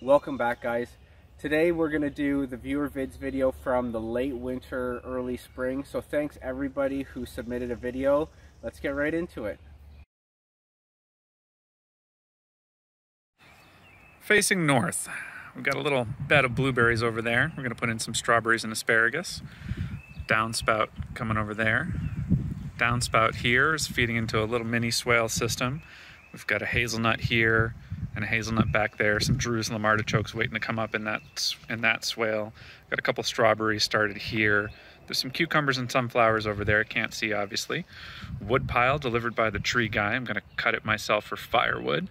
Welcome back guys. Today we're going to do the viewer vids video from the late winter, early spring. So thanks everybody who submitted a video. Let's get right into it. Facing north, we've got a little bed of blueberries over there. We're going to put in some strawberries and asparagus. Downspout coming over there. Downspout here is feeding into a little mini swale system. We've got a hazelnut here, and a hazelnut back there, some Jerusalem artichokes waiting to come up in that in that swale. Got a couple strawberries started here. There's some cucumbers and sunflowers over there, I can't see obviously. Wood pile delivered by the tree guy. I'm gonna cut it myself for firewood.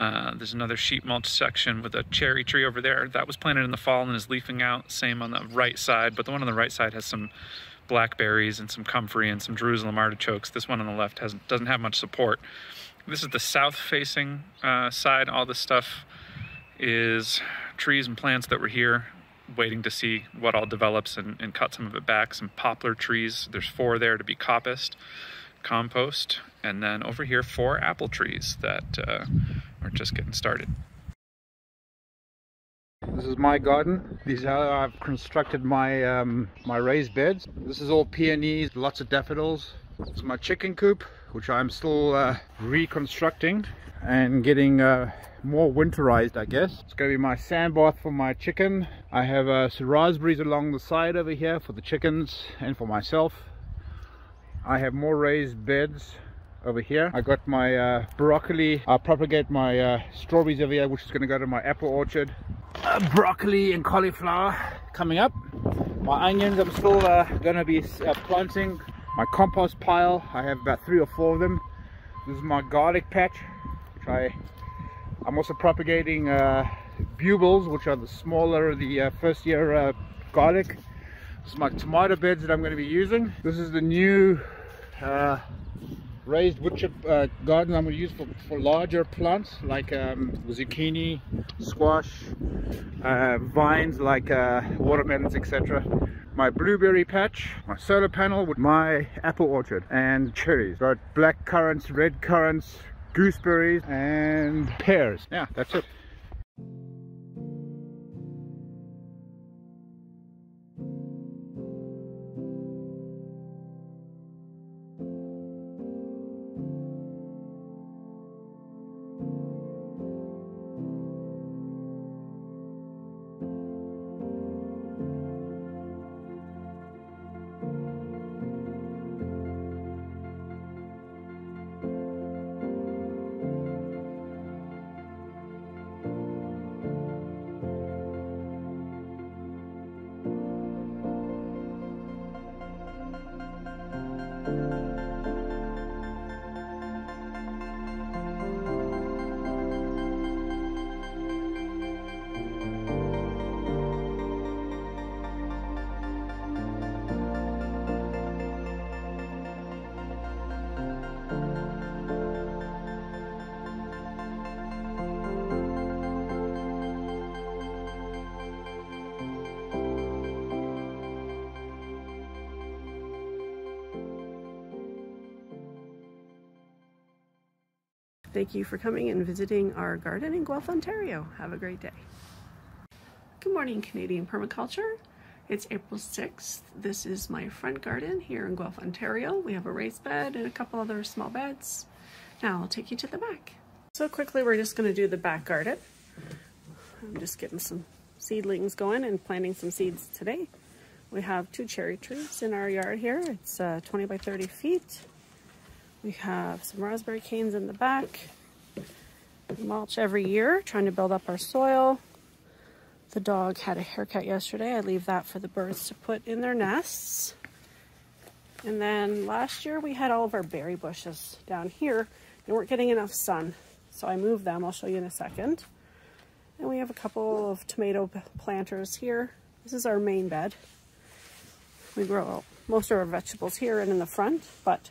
Uh, there's another sheet mulch section with a cherry tree over there. That was planted in the fall and is leafing out. Same on the right side, but the one on the right side has some blackberries and some comfrey and some Jerusalem artichokes. This one on the left has, doesn't have much support. This is the south facing uh, side. All this stuff is trees and plants that were here waiting to see what all develops and, and cut some of it back. Some poplar trees, there's four there to be coppiced, compost, and then over here four apple trees that uh, are just getting started. This is my garden. These are how I've constructed my um, my raised beds. This is all peonies, lots of daffodils. It's my chicken coop which I'm still uh, reconstructing and getting uh, more winterized I guess. It's going to be my sand bath for my chicken. I have uh, some raspberries along the side over here for the chickens and for myself. I have more raised beds over here. I got my uh, broccoli. I'll propagate my uh, strawberries over here which is going to go to my apple orchard. Uh, broccoli and cauliflower coming up. My onions I'm still uh, going to be uh, planting my compost pile i have about three or four of them. This is my garlic patch which i i'm also propagating uh, which are the smaller the uh, first year uh, garlic. This is my tomato beds that i'm going to be using. This is the new uh, raised wood chip uh, garden I'm going to use for, for larger plants like um, zucchini, squash, uh, vines like watermelons, etc my blueberry patch, my solar panel with my apple orchard and cherries. Got black currants, red currants, gooseberries and pears. Yeah, that's it. Thank you for coming and visiting our garden in Guelph, Ontario. Have a great day. Good morning, Canadian Permaculture. It's April 6th. This is my front garden here in Guelph, Ontario. We have a raised bed and a couple other small beds. Now I'll take you to the back. So quickly, we're just gonna do the back garden. I'm just getting some seedlings going and planting some seeds today. We have two cherry trees in our yard here. It's uh, 20 by 30 feet. We have some raspberry canes in the back. Mulch every year, trying to build up our soil. The dog had a haircut yesterday. I leave that for the birds to put in their nests. And then last year we had all of our berry bushes down here. They weren't getting enough sun, so I moved them. I'll show you in a second. And we have a couple of tomato planters here. This is our main bed. We grow most of our vegetables here and in the front, but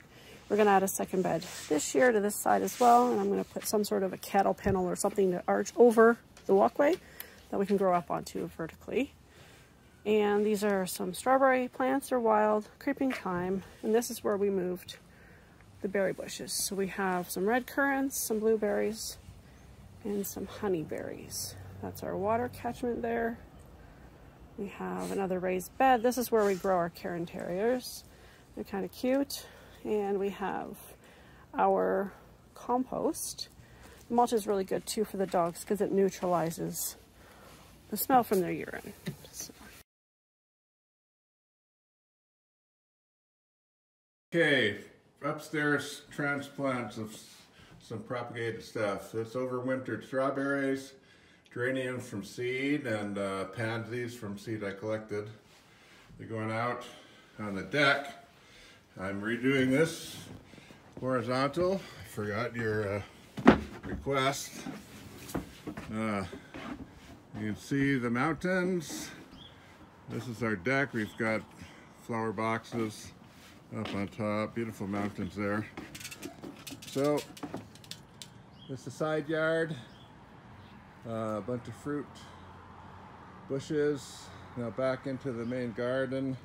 we're going to add a second bed this year to this side as well. And I'm going to put some sort of a cattle panel or something to arch over the walkway that we can grow up onto vertically. And these are some strawberry plants. They're wild, creeping thyme. And this is where we moved the berry bushes. So we have some red currants, some blueberries, and some honeyberries. That's our water catchment there. We have another raised bed. This is where we grow our Cairn Terriers. They're kind of cute. And we have our compost. Mulch is really good too for the dogs because it neutralizes the smell from their urine. So. Okay, upstairs transplants of some propagated stuff. It's overwintered strawberries, geraniums from seed, and uh, pansies from seed I collected. They're going out on the deck. I'm redoing this horizontal. Forgot your uh, request. Uh, you can see the mountains. This is our deck. We've got flower boxes up on top. Beautiful mountains there. So, this is the side yard. Uh, a bunch of fruit bushes. Now back into the main garden.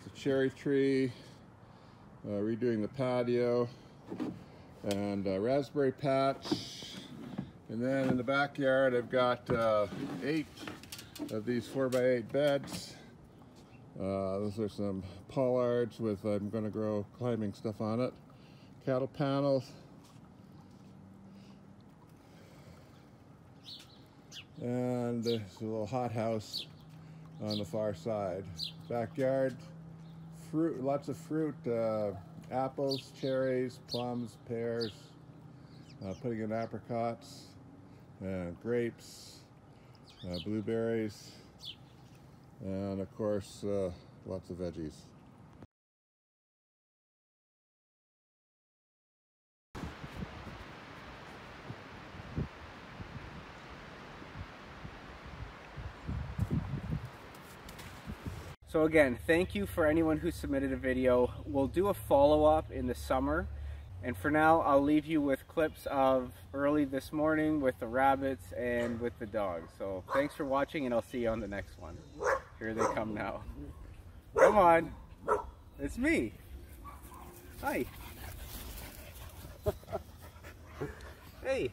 It's a cherry tree. Uh, redoing the patio. And a raspberry patch. And then in the backyard I've got uh, eight of these 4 by 8 beds. Uh, those are some pollards with, I'm going to grow climbing stuff on it. Cattle panels. And there's a little hothouse on the far side. Backyard, fruit, lots of fruit, uh, apples, cherries, plums, pears, uh, putting in apricots, and grapes, uh, blueberries, and of course uh, lots of veggies. So again, thank you for anyone who submitted a video. We'll do a follow-up in the summer. And for now, I'll leave you with clips of early this morning with the rabbits and with the dogs. So thanks for watching and I'll see you on the next one. Here they come now. Come on. It's me. Hi. hey.